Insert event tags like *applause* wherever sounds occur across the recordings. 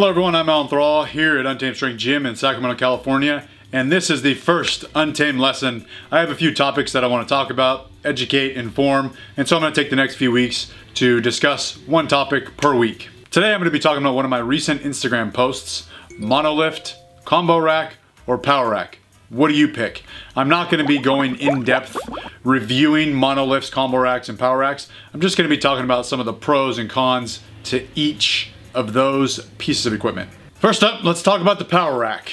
Hello everyone, I'm Alan Thrall here at Untamed Strength Gym in Sacramento, California, and this is the first Untamed lesson. I have a few topics that I want to talk about, educate, inform, and so I'm going to take the next few weeks to discuss one topic per week. Today I'm going to be talking about one of my recent Instagram posts, monolift, combo rack, or power rack. What do you pick? I'm not going to be going in depth reviewing monolifts, combo racks, and power racks. I'm just going to be talking about some of the pros and cons to each of those pieces of equipment. First up, let's talk about the power rack.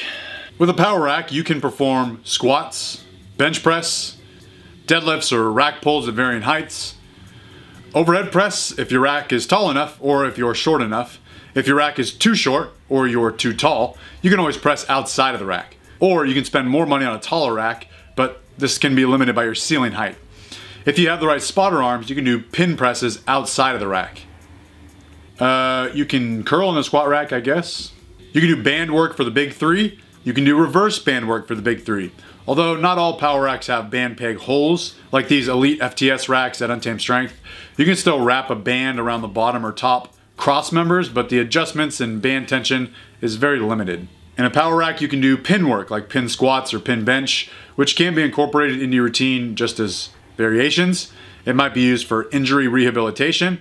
With a power rack, you can perform squats, bench press, deadlifts or rack pulls at varying heights, overhead press if your rack is tall enough or if you're short enough. If your rack is too short or you're too tall, you can always press outside of the rack. Or you can spend more money on a taller rack, but this can be limited by your ceiling height. If you have the right spotter arms, you can do pin presses outside of the rack. Uh, you can curl in the squat rack, I guess. You can do band work for the big three. You can do reverse band work for the big three. Although not all power racks have band peg holes, like these EliteFTS racks at Untamed Strength, you can still wrap a band around the bottom or top cross members, but the adjustments and band tension is very limited. In a power rack, you can do pin work, like pin squats or pin bench, which can be incorporated into your routine just as variations. It might be used for injury rehabilitation,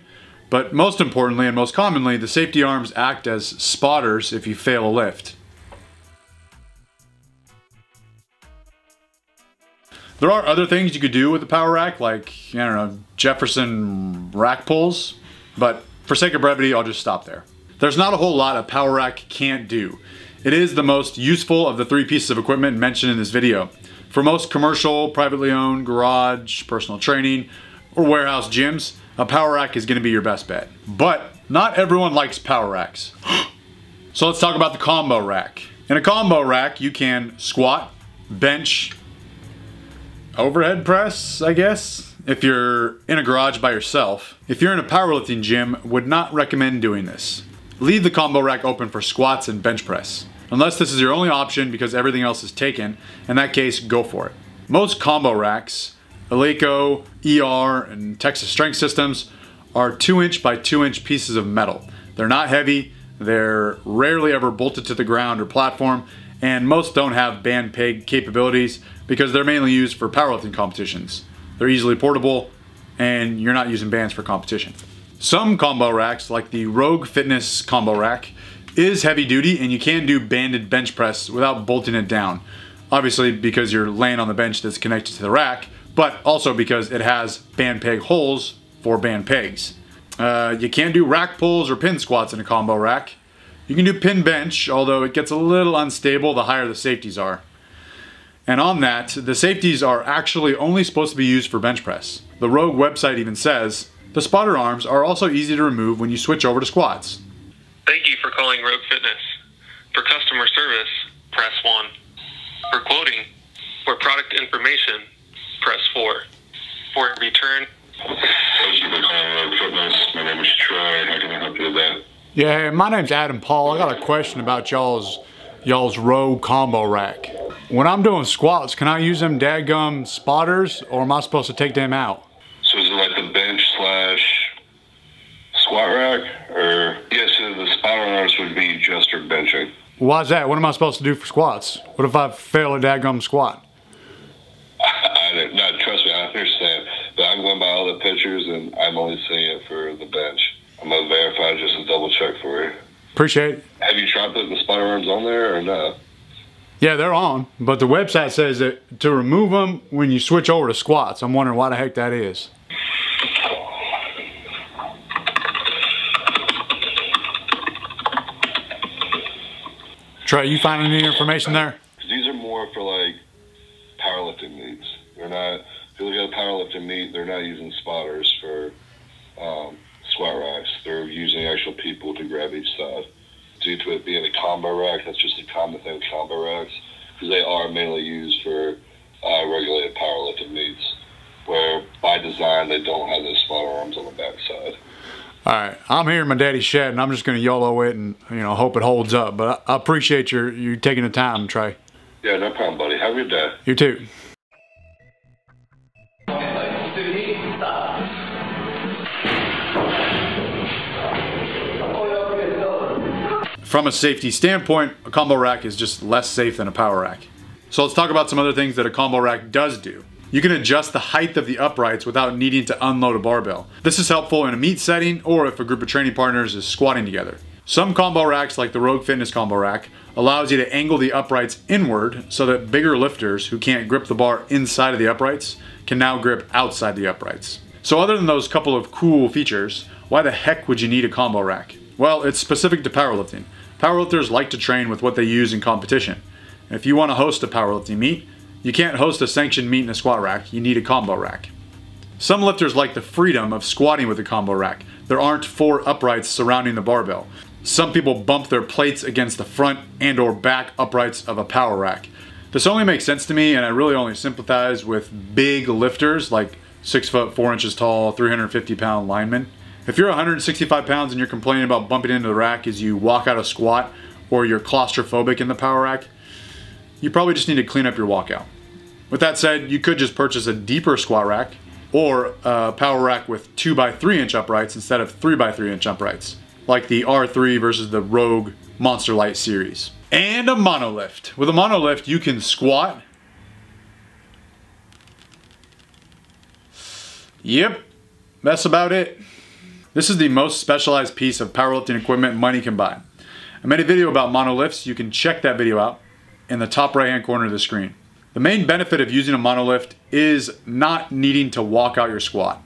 but most importantly and most commonly, the safety arms act as spotters if you fail a lift. There are other things you could do with the power rack, like, I don't know, Jefferson rack pulls, but for sake of brevity, I'll just stop there. There's not a whole lot a power rack can't do. It is the most useful of the three pieces of equipment mentioned in this video. For most commercial, privately owned, garage, personal training, or warehouse gyms, a power rack is gonna be your best bet. But not everyone likes power racks. *gasps* so let's talk about the combo rack. In a combo rack, you can squat, bench, overhead press, I guess, if you're in a garage by yourself. If you're in a powerlifting gym, would not recommend doing this. Leave the combo rack open for squats and bench press. Unless this is your only option because everything else is taken, in that case, go for it. Most combo racks Eleiko, ER, and Texas Strength Systems are 2 inch by 2 inch pieces of metal. They're not heavy, they're rarely ever bolted to the ground or platform, and most don't have band peg capabilities because they're mainly used for powerlifting competitions. They're easily portable, and you're not using bands for competition. Some combo racks, like the Rogue Fitness combo rack, is heavy duty and you can do banded bench press without bolting it down. Obviously because you're laying on the bench that's connected to the rack, but also because it has band peg holes for band pegs. Uh, you can't do rack pulls or pin squats in a combo rack. You can do pin bench, although it gets a little unstable the higher the safeties are. And on that, the safeties are actually only supposed to be used for bench press. The Rogue website even says, the spotter arms are also easy to remove when you switch over to squats. Thank you for calling Rogue Fitness. For customer service, press 1. For quoting or product information, press 4. For return. For calling Rogue My name is Troy. How can I help you with that? Yeah, my name's Adam Paul. I got a question about y'all's y'all's Rogue combo rack. When I'm doing squats, can I use them dadgum spotters or am I supposed to take them out? So is it like the bench slash squat rack? Or, yes, so the spotter arms would be just for benching. Why's that? What am I supposed to do for squats? What if I fail a dadgum squat? I don't, no, trust me, I understand. But I'm going by all the pictures and I'm only seeing it for the bench. I'm going to verify just to double check for you. Appreciate it. Have you tried putting the spotter arms on there or no? Yeah, they're on, but the website says that to remove them when you switch over to squats. I'm wondering why the heck that is. Trey, you finding any information there? These are more for like powerlifting needs. They're not, look at a powerlifting meet, they're not using spotters for um, squat racks. They're using actual people to grab each side. Due to it being a combo rack, that's just a common thing with combo racks because they are mainly used for uh, regulated powerlifting meets where by design they don't have those spotter arms on the backside. All right, I'm here in my daddy's shed, and I'm just going to YOLO it and you know hope it holds up. But I, I appreciate your you taking the time, Trey. Yeah, no problem, buddy. Have a good day. You too. From a safety standpoint, a combo rack is just less safe than a power rack. So let's talk about some other things that a combo rack does do. You can adjust the height of the uprights without needing to unload a barbell. This is helpful in a meet setting or if a group of training partners is squatting together. Some combo racks like the Rogue Fitness combo rack allows you to angle the uprights inward so that bigger lifters who can't grip the bar inside of the uprights can now grip outside the uprights. So other than those couple of cool features, why the heck would you need a combo rack? Well, it's specific to powerlifting. Powerlifters like to train with what they use in competition. if you want to host a powerlifting meet, you can't host a sanctioned meet in a squat rack, you need a combo rack. Some lifters like the freedom of squatting with a combo rack. There aren't four uprights surrounding the barbell, some people bump their plates against the front and or back uprights of a power rack. This only makes sense to me and I really only sympathize with big lifters like 6 foot 4 inches tall, 350 pound linemen. If you're 165 pounds and you're complaining about bumping into the rack as you walk out of squat or you're claustrophobic in the power rack, you probably just need to clean up your walkout. With that said, you could just purchase a deeper squat rack or a power rack with 2 by 3 inch uprights instead of 3 by 3 inch uprights like the R3 versus the Rogue Monster Lite series. And a monolift. With a monolift, you can squat. Yep, that's about it. This is the most specialized piece of powerlifting equipment money can buy. I made a video about monolifts. You can check that video out in the top right hand corner of the screen. The main benefit of using a monolift is not needing to walk out your squat.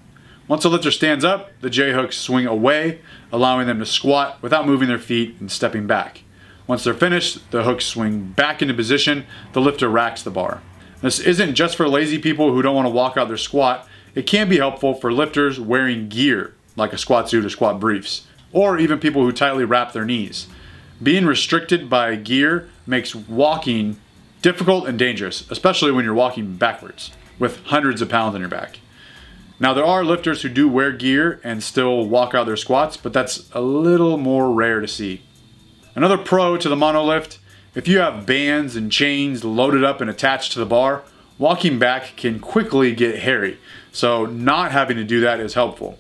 Once the lifter stands up, the J-hooks swing away, allowing them to squat without moving their feet and stepping back. Once they're finished, the hooks swing back into position, the lifter racks the bar. This isn't just for lazy people who don't want to walk out their squat, it can be helpful for lifters wearing gear, like a squat suit or squat briefs, or even people who tightly wrap their knees. Being restricted by gear makes walking difficult and dangerous, especially when you're walking backwards with hundreds of pounds on your back. Now there are lifters who do wear gear and still walk out their squats, but that's a little more rare to see. Another pro to the monolift, if you have bands and chains loaded up and attached to the bar, walking back can quickly get hairy, so not having to do that is helpful.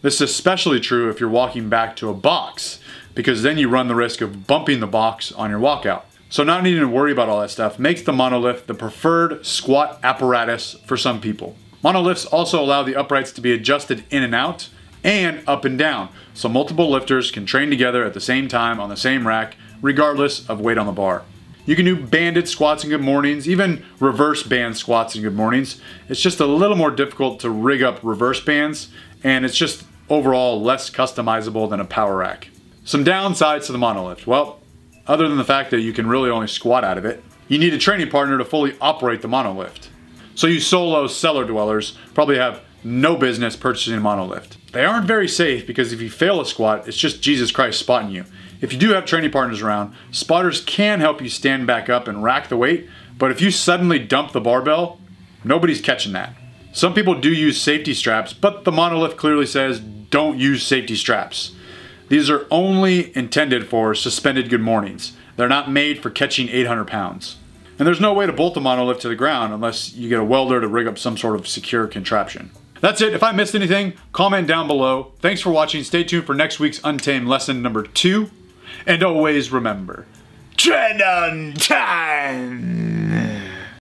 This is especially true if you're walking back to a box, because then you run the risk of bumping the box on your walkout. So not needing to worry about all that stuff makes the monolift the preferred squat apparatus for some people. Monolifts also allow the uprights to be adjusted in and out and up and down, so multiple lifters can train together at the same time on the same rack, regardless of weight on the bar. You can do banded squats and good mornings, even reverse band squats and good mornings. It's just a little more difficult to rig up reverse bands, and it's just overall less customizable than a power rack. Some downsides to the monolift. Well, other than the fact that you can really only squat out of it, you need a training partner to fully operate the monolift. So you solo cellar dwellers probably have no business purchasing a monolift. They aren't very safe because if you fail a squat, it's just Jesus Christ spotting you. If you do have training partners around, spotters can help you stand back up and rack the weight, but if you suddenly dump the barbell, nobody's catching that. Some people do use safety straps, but the monolift clearly says don't use safety straps. These are only intended for suspended good mornings. They're not made for catching 800 pounds. And there's no way to bolt the monolift to the ground unless you get a welder to rig up some sort of secure contraption. That's it. If I missed anything, comment down below. Thanks for watching. Stay tuned for next week's Untamed lesson number two. And always remember, tread on time!